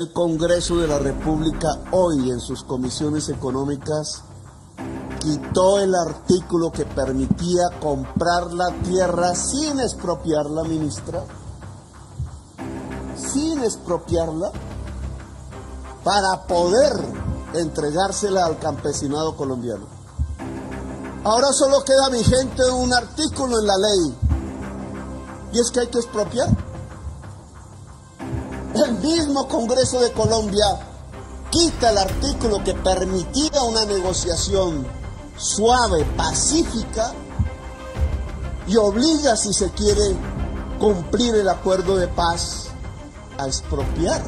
El Congreso de la República hoy en sus comisiones económicas quitó el artículo que permitía comprar la tierra sin expropiarla, ministra, sin expropiarla, para poder entregársela al campesinado colombiano. Ahora solo queda vigente un artículo en la ley, y es que hay que expropiar mismo Congreso de Colombia quita el artículo que permitía una negociación suave, pacífica, y obliga, si se quiere, cumplir el acuerdo de paz a expropiar.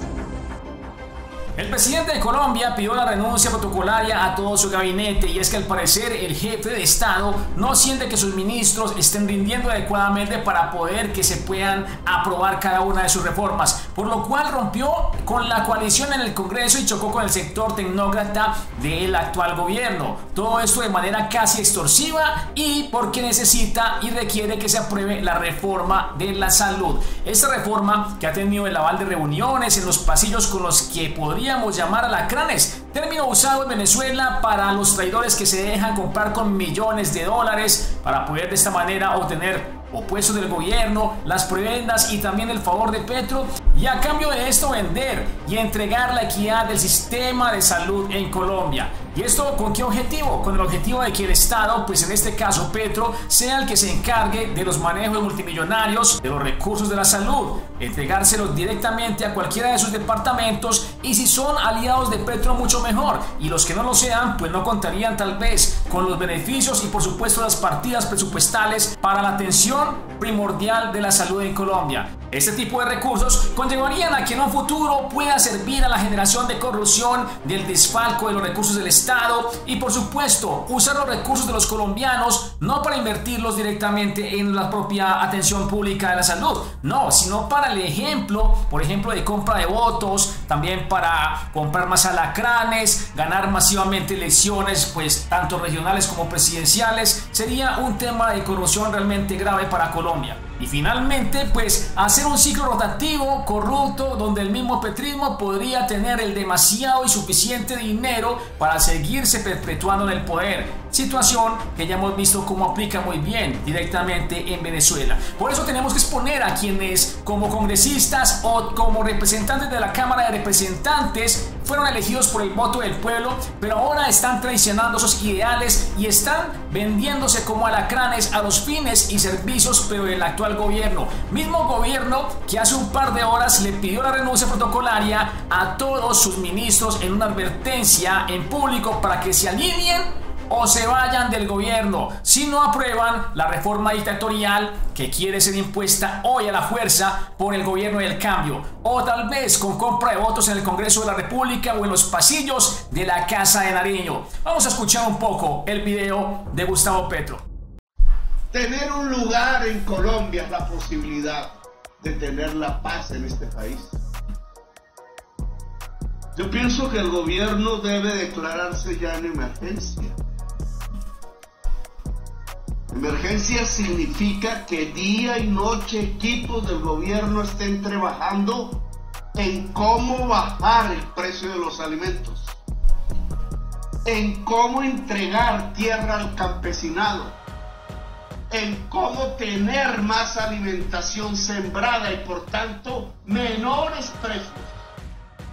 El presidente de Colombia pidió la renuncia protocolaria a todo su gabinete y es que al parecer el jefe de Estado no siente que sus ministros estén rindiendo adecuadamente para poder que se puedan aprobar cada una de sus reformas, por lo cual rompió con la coalición en el Congreso y chocó con el sector tecnócrata del actual gobierno. Todo esto de manera casi extorsiva y porque necesita y requiere que se apruebe la reforma de la salud. Esta reforma que ha tenido el aval de reuniones en los pasillos con los que podría llamar alacranes, término usado en Venezuela para los traidores que se dejan comprar con millones de dólares para poder de esta manera obtener opuestos del gobierno, las prebendas y también el favor de Petro y a cambio de esto vender y entregar la equidad del sistema de salud en Colombia. ¿Y esto con qué objetivo? Con el objetivo de que el Estado, pues en este caso Petro, sea el que se encargue de los manejos multimillonarios de los recursos de la salud, entregárselos directamente a cualquiera de sus departamentos y si son aliados de Petro mucho mejor y los que no lo sean, pues no contarían tal vez con los beneficios y por supuesto las partidas presupuestales para la atención primordial de la salud en Colombia. Este tipo de recursos conllevarían a que en un futuro pueda servir a la generación de corrupción, del desfalco de los recursos del Estado y por supuesto usar los recursos de los colombianos no para invertirlos directamente en la propia atención pública de la salud, no, sino para el ejemplo, por ejemplo, de compra de votos, también para comprar más alacranes, ganar masivamente elecciones, pues tanto regionales como presidenciales, sería un tema de corrupción realmente grave para Colombia. Y finalmente, pues hacer un ciclo rotativo corrupto donde el mismo petrismo podría tener el demasiado y suficiente dinero para seguirse perpetuando en el poder. Situación que ya hemos visto cómo aplica muy bien directamente en Venezuela. Por eso tenemos que exponer a quienes como congresistas o como representantes de la Cámara de Representantes fueron elegidos por el voto del pueblo, pero ahora están traicionando esos ideales y están vendiéndose como alacranes a los fines y servicios, pero del actual gobierno. Mismo gobierno que hace un par de horas le pidió la renuncia protocolaria a todos sus ministros en una advertencia en público para que se alineen o se vayan del gobierno si no aprueban la reforma dictatorial que quiere ser impuesta hoy a la fuerza por el gobierno del cambio o tal vez con compra de votos en el Congreso de la República o en los pasillos de la Casa de Nariño. Vamos a escuchar un poco el video de Gustavo Petro. Tener un lugar en Colombia es la posibilidad de tener la paz en este país. Yo pienso que el gobierno debe declararse ya en emergencia. Emergencia significa que día y noche equipos del gobierno estén trabajando en cómo bajar el precio de los alimentos, en cómo entregar tierra al campesinado, en cómo tener más alimentación sembrada y por tanto menores precios.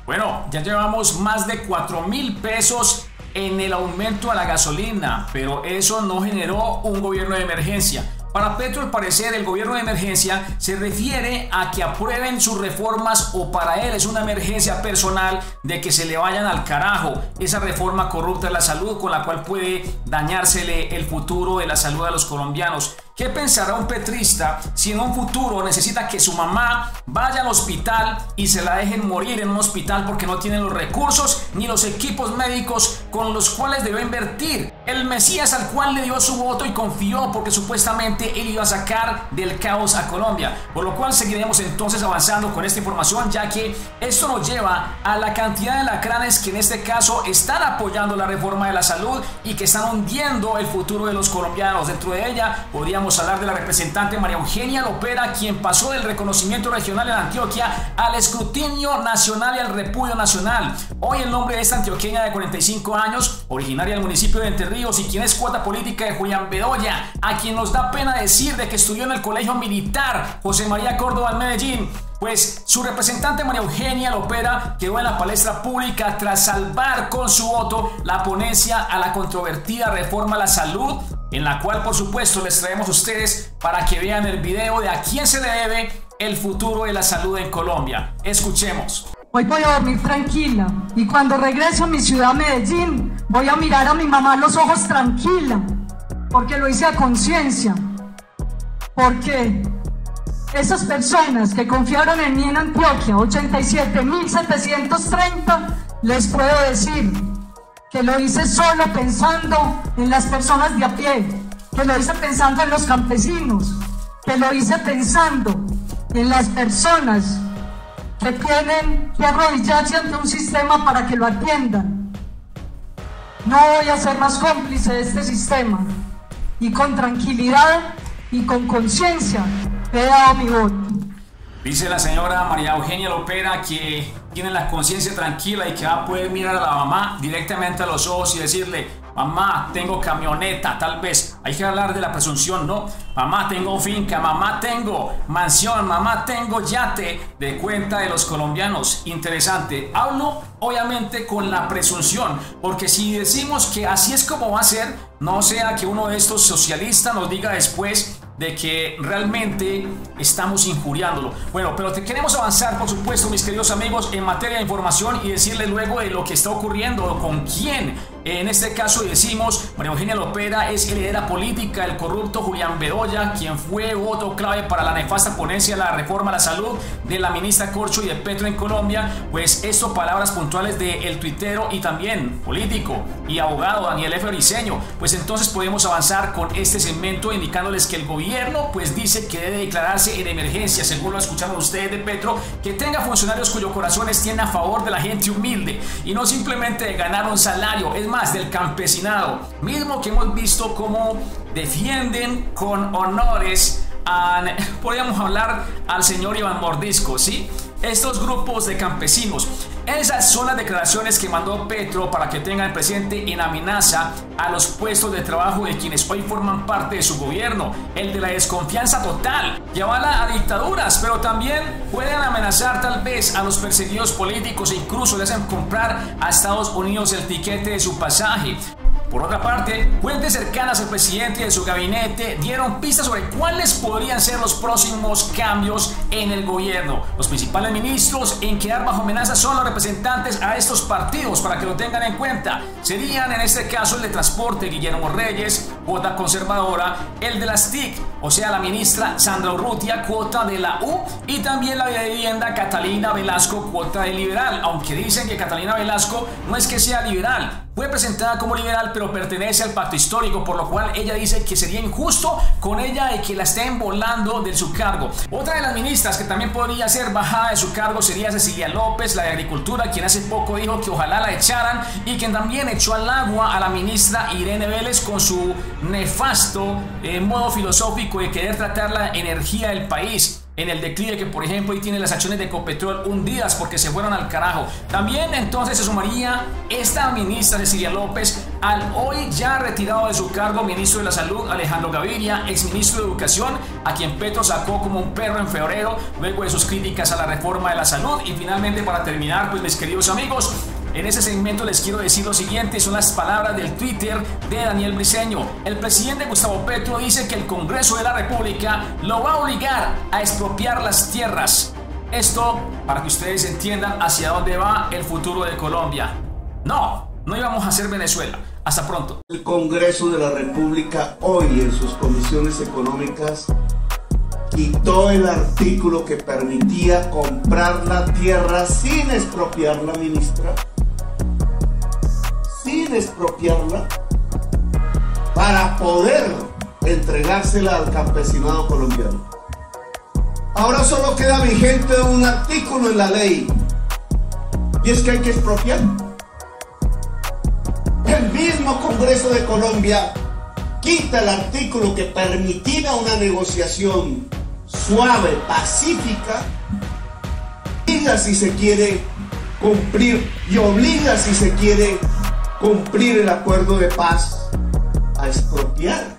Bueno, ya llevamos más de 4 mil pesos en el aumento a la gasolina, pero eso no generó un gobierno de emergencia. Para Petro, al parecer, el gobierno de emergencia se refiere a que aprueben sus reformas o para él es una emergencia personal de que se le vayan al carajo esa reforma corrupta de la salud con la cual puede dañársele el futuro de la salud a los colombianos. ¿Qué pensará un petrista si en un futuro necesita que su mamá vaya al hospital y se la dejen morir en un hospital porque no tienen los recursos ni los equipos médicos con los cuales debió invertir? El Mesías al cual le dio su voto y confió porque supuestamente él iba a sacar del caos a Colombia. Por lo cual seguiremos entonces avanzando con esta información ya que esto nos lleva a la cantidad de lacranes que en este caso están apoyando la reforma de la salud y que están hundiendo el futuro de los colombianos. Dentro de ella podríamos vamos a hablar de la representante María Eugenia Lopera, quien pasó del reconocimiento regional en Antioquia al escrutinio nacional y al repudio nacional. Hoy el nombre de esta antioqueña de 45 años, originaria del municipio de Entre Ríos y quien es cuota política de Julián Bedoya, a quien nos da pena decir de que estudió en el colegio militar José María Córdoba en Medellín. Pues su representante María Eugenia Lopera quedó en la palestra pública tras salvar con su voto la ponencia a la controvertida reforma a la salud, en la cual por supuesto les traemos a ustedes para que vean el video de a quién se le debe el futuro de la salud en Colombia. Escuchemos. Hoy voy a dormir tranquila y cuando regreso a mi ciudad Medellín voy a mirar a mi mamá los ojos tranquila, porque lo hice a conciencia, porque esas personas que confiaron en mí en Antioquia, 87.730, les puedo decir que lo hice solo pensando en las personas de a pie, que lo hice pensando en los campesinos, que lo hice pensando en las personas que tienen que arrodillarse ante un sistema para que lo atiendan. No voy a ser más cómplice de este sistema y con tranquilidad y con conciencia he dado mi voto. Dice la señora María Eugenia Lopera que tiene la conciencia tranquila y que va a poder mirar a la mamá directamente a los ojos y decirle, mamá, tengo camioneta, tal vez. Hay que hablar de la presunción, ¿no? Mamá, tengo finca, mamá, tengo mansión, mamá, tengo yate de cuenta de los colombianos. Interesante. Hablo obviamente con la presunción, porque si decimos que así es como va a ser, no sea que uno de estos socialistas nos diga después de que realmente estamos injuriándolo. Bueno, pero te queremos avanzar, por supuesto, mis queridos amigos, en materia de información y decirle luego de lo que está ocurriendo, con quién. En este caso decimos, María Eugenia Lopera es heredera política del corrupto Julián Bedoya, quien fue voto clave para la nefasta ponencia de la reforma a la salud de la ministra Corcho y de Petro en Colombia. Pues esto, palabras puntuales del el tuitero y también político y abogado Daniel F. Briceño. Pues entonces podemos avanzar con este segmento indicándoles que el gobierno pues dice que debe declararse en emergencia, según lo escucharon ustedes de Petro, que tenga funcionarios cuyo corazón estén a favor de la gente humilde y no simplemente de ganar un salario, es más, del campesinado, mismo que hemos visto cómo defienden con honores podríamos hablar al señor Iván Mordisco, ¿sí? Estos grupos de campesinos esas son las declaraciones que mandó Petro para que tengan presente en amenaza a los puestos de trabajo de quienes hoy forman parte de su gobierno, el de la desconfianza total, que a dictaduras, pero también pueden amenazar tal vez a los perseguidos políticos e incluso le hacen comprar a Estados Unidos el tiquete de su pasaje. Por otra parte, fuentes cercanas al presidente y de su gabinete dieron pistas sobre cuáles podrían ser los próximos cambios en el gobierno. Los principales ministros en quedar bajo amenaza son los representantes a estos partidos para que lo tengan en cuenta. Serían en este caso el de Transporte Guillermo Reyes, cuota conservadora, el de las TIC, o sea la ministra Sandra Urrutia, cuota de la U, y también la de vivienda Catalina Velasco, cuota de liberal, aunque dicen que Catalina Velasco no es que sea liberal, fue presentada como liberal, pero pertenece al pacto histórico, por lo cual ella dice que sería injusto con ella de que la estén volando de su cargo. Otra de las ministras que también podría ser bajada de su cargo sería Cecilia López, la de Agricultura, quien hace poco dijo que ojalá la echaran y quien también echó al agua a la ministra Irene Vélez con su nefasto eh, modo filosófico de querer tratar la energía del país en el declive que por ejemplo hoy tiene las acciones de Ecopetrol hundidas porque se fueron al carajo. También entonces se sumaría esta ministra Cecilia López al hoy ya retirado de su cargo ministro de la Salud Alejandro Gaviria, exministro de Educación, a quien Petro sacó como un perro en febrero luego de sus críticas a la reforma de la salud. Y finalmente para terminar, pues mis queridos amigos, en ese segmento les quiero decir lo siguiente, son las palabras del Twitter de Daniel Briceño. El presidente Gustavo Petro dice que el Congreso de la República lo va a obligar a expropiar las tierras. Esto para que ustedes entiendan hacia dónde va el futuro de Colombia. No, no íbamos a ser Venezuela. Hasta pronto. El Congreso de la República hoy en sus comisiones económicas quitó el artículo que permitía comprar la tierra sin expropiar la ministra sin expropiarla para poder entregársela al campesinado colombiano. Ahora solo queda vigente un artículo en la ley y es que hay que expropiar. El mismo Congreso de Colombia quita el artículo que permitía una negociación suave, pacífica, obliga si se quiere cumplir y obliga si se quiere cumplir el acuerdo de paz a expropiar.